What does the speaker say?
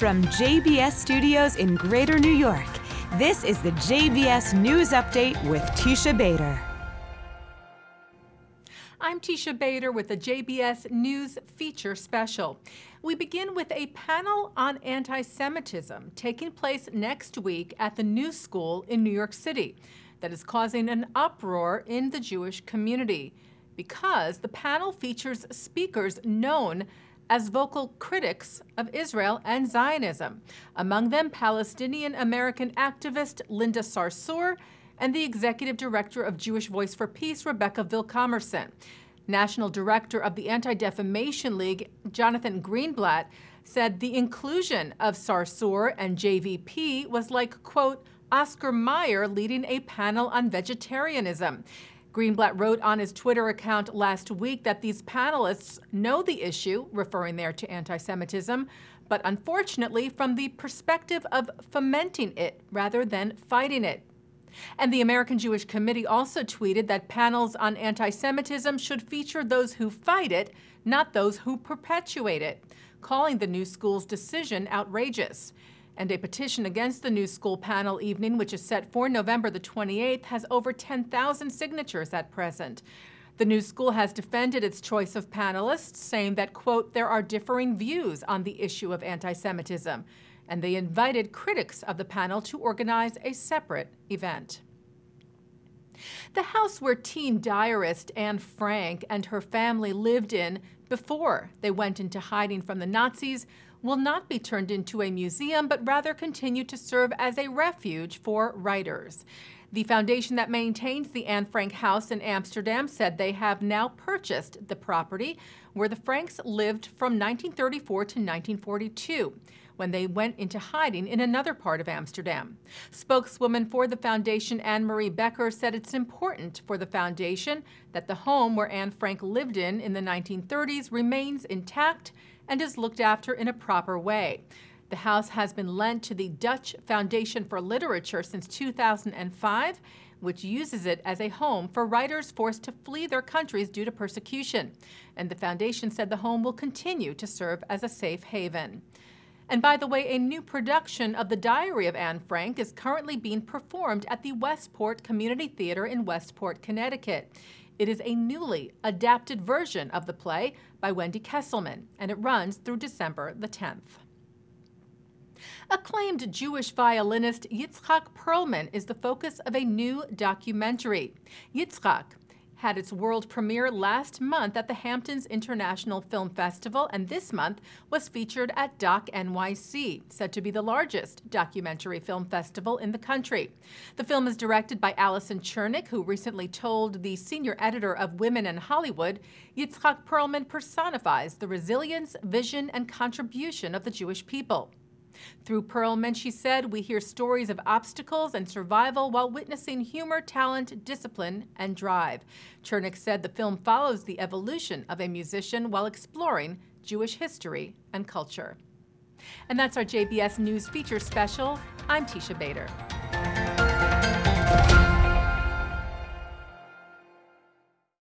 From JBS Studios in Greater New York, this is the JBS News Update with Teisha Bader. I'm Teisha Bader with the JBS News Feature Special. We begin with a panel on anti Semitism taking place next week at the New School in New York City that is causing an uproar in the Jewish community because the panel features speakers known as vocal critics of Israel and Zionism, among them Palestinian American activist Linda Sarsour and the executive director of Jewish Voice for Peace, Rebecca Vilkomerson. National director of the Anti Defamation League, Jonathan Greenblatt, said the inclusion of Sarsour and JVP was like, quote, Oscar Mayer leading a panel on vegetarianism. Greenblatt wrote on his Twitter account last week that these panelists know the issue, referring there to anti Semitism, but unfortunately from the perspective of fomenting it rather than fighting it. And the American Jewish Committee also tweeted that panels on anti Semitism should feature those who fight it, not those who perpetuate it, calling the new school's decision outrageous. And a petition against the new school panel evening, which is set for November the 28th, has over 10,000 signatures at present. The new school has defended its choice of panelists, saying that, quote, there are differing views on the issue of anti Semitism, and they invited critics of the panel to organize a separate event. The house where teen diarist Anne Frank and her family lived in before they went into hiding from the Nazis will not be turned into a museum, but rather continue to serve as a refuge for writers. The foundation that maintains the Anne Frank House in Amsterdam said they have now purchased the property where the Franks lived from 1934 to 1942 when they went into hiding in another part of Amsterdam. Spokeswoman for the foundation, Anne Marie Becker, said it's important for the foundation that the home where Anne Frank lived in in the 1930s remains intact and is looked after in a proper way. The house has been lent to the Dutch Foundation for Literature since 2005, which uses it as a home for writers forced to flee their countries due to persecution. And the foundation said the home will continue to serve as a safe haven. And by the way, a new production of The Diary of Anne Frank is currently being performed at the Westport Community Theater in Westport, Connecticut. It is a newly adapted version of the play by Wendy Kesselman, and it runs through December the 10th. Acclaimed Jewish violinist Itzhak Perlman is the focus of a new documentary. Itzhak had its world premiere last month at the Hamptons International Film Festival, and this month was featured at Doc NYC, said to be the largest documentary film festival in the country. The film is directed by Alison Chernick, who recently told the senior editor of Women in Hollywood, Itzhak Perlman personifies the resilience, vision, and contribution of the Jewish people. Through Perlman, she said, we hear stories of obstacles and survival while witnessing humor, talent, discipline, and drive. Chernick said the film follows the evolution of a musician while exploring Jewish history and culture. And that's our JBS News feature special. I'm Teisha Bader.